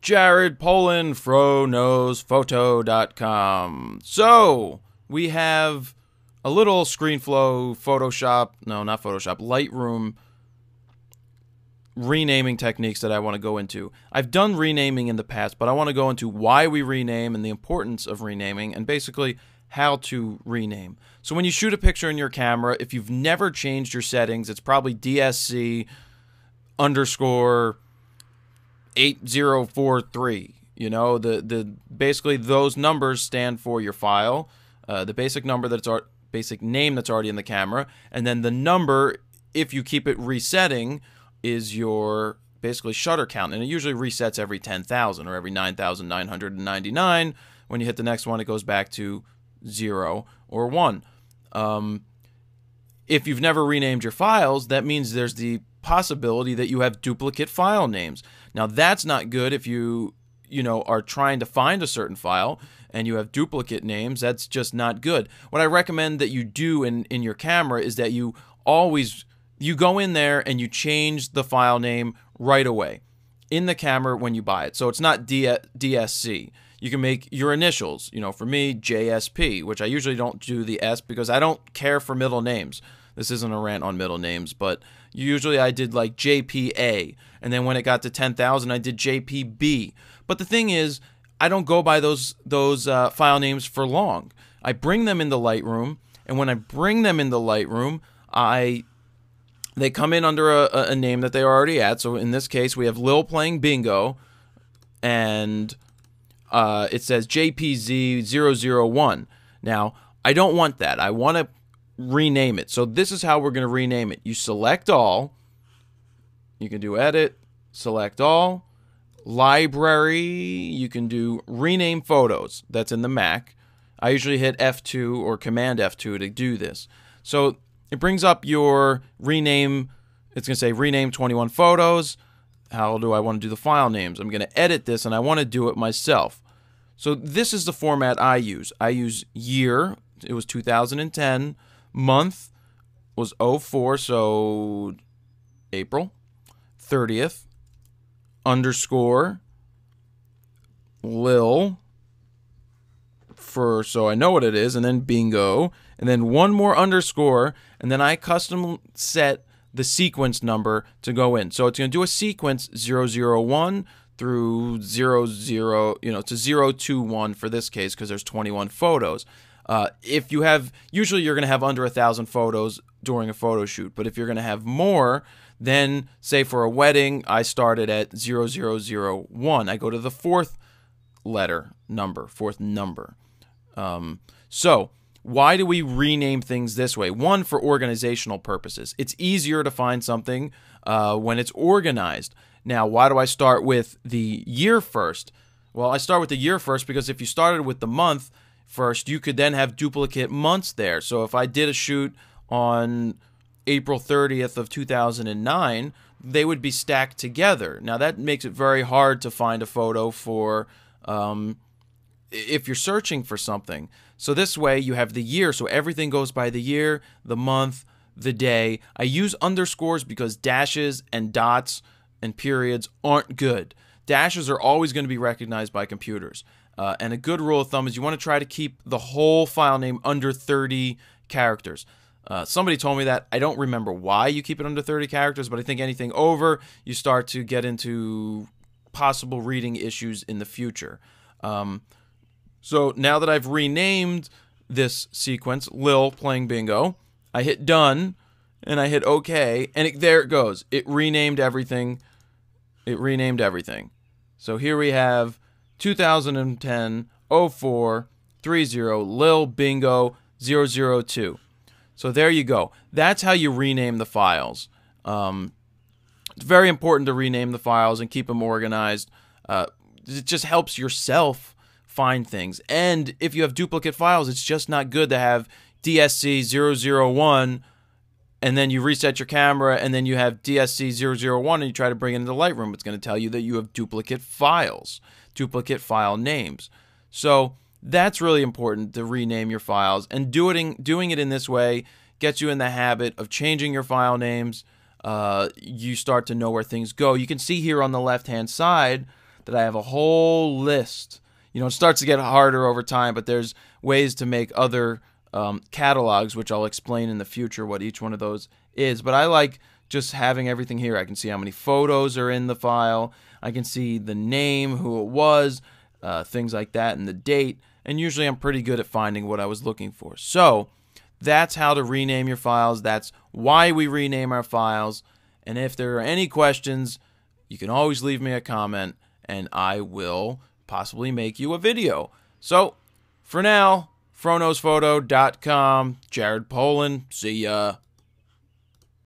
Jared FroKnowsPhoto.com. So, we have a little ScreenFlow, Photoshop, no, not Photoshop, Lightroom renaming techniques that I want to go into. I've done renaming in the past, but I want to go into why we rename and the importance of renaming and basically how to rename. So when you shoot a picture in your camera, if you've never changed your settings, it's probably DSC underscore 8043. You know, the the basically those numbers stand for your file, uh, the basic number that's our basic name that's already in the camera, and then the number if you keep it resetting is your basically shutter count, and it usually resets every 10,000 or every 9,999. When you hit the next one, it goes back to zero or one. Um, if you've never renamed your files, that means there's the possibility that you have duplicate file names. Now that's not good if you you know are trying to find a certain file and you have duplicate names. That's just not good. What I recommend that you do in in your camera is that you always you go in there and you change the file name right away in the camera when you buy it. So it's not D- DSC. You can make your initials, you know, for me, JSP, which I usually don't do the S because I don't care for middle names. This isn't a rant on middle names, but usually I did like JPA. And then when it got to 10,000, I did JPB. But the thing is, I don't go by those, those uh, file names for long. I bring them into Lightroom. And when I bring them into Lightroom, I they come in under a, a name that they're already at. So in this case, we have Lil playing bingo, and uh, it says JPZ001. Now, I don't want that. I want to rename it. So this is how we're going to rename it. You select all. You can do edit, select all, library. You can do rename photos. That's in the Mac. I usually hit F2 or Command F2 to do this. So it brings up your rename. It's going to say rename 21 photos. How do I want to do the file names? I'm going to edit this and I want to do it myself. So this is the format I use. I use year, it was 2010, month was 04, so April 30th, underscore Lil for so I know what it is, and then bingo, and then one more underscore, and then I custom set the sequence number to go in. So it's going to do a sequence 001 through 00, you know, to 021 for this case because there's 21 photos. Uh, if you have, usually you're going to have under a thousand photos during a photo shoot, but if you're going to have more, then say for a wedding, I started at 0001. I go to the fourth letter number, fourth number. Um, so why do we rename things this way? One, for organizational purposes. It's easier to find something uh, when it's organized. Now, why do I start with the year first? Well, I start with the year first because if you started with the month first, you could then have duplicate months there. So if I did a shoot on April 30th of 2009, they would be stacked together. Now that makes it very hard to find a photo for um, if you're searching for something. So this way you have the year, so everything goes by the year, the month, the day. I use underscores because dashes and dots and periods aren't good. Dashes are always going to be recognized by computers. Uh, and a good rule of thumb is you want to try to keep the whole file name under 30 characters. Uh, somebody told me that. I don't remember why you keep it under 30 characters, but I think anything over, you start to get into possible reading issues in the future. Um, so now that I've renamed this sequence, Lil playing bingo, I hit done and I hit OK, and it, there it goes. It renamed everything. It renamed everything. So here we have 2010 04 30 Lil Bingo 002. So there you go. That's how you rename the files. Um, it's very important to rename the files and keep them organized. Uh, it just helps yourself find things. And if you have duplicate files, it's just not good to have DSC 001 and then you reset your camera and then you have DSC 001 and you try to bring it into Lightroom. It's going to tell you that you have duplicate files, duplicate file names. So that's really important to rename your files and doing doing it in this way gets you in the habit of changing your file names. Uh, you start to know where things go. You can see here on the left hand side that I have a whole list. You know, it starts to get harder over time, but there's ways to make other um, catalogs, which I'll explain in the future what each one of those is. But I like just having everything here. I can see how many photos are in the file. I can see the name, who it was, uh, things like that, and the date. And usually I'm pretty good at finding what I was looking for. So that's how to rename your files. That's why we rename our files. And if there are any questions, you can always leave me a comment and I will possibly make you a video. So for now, FroKnowsPhoto.com, Jared Polin, see ya.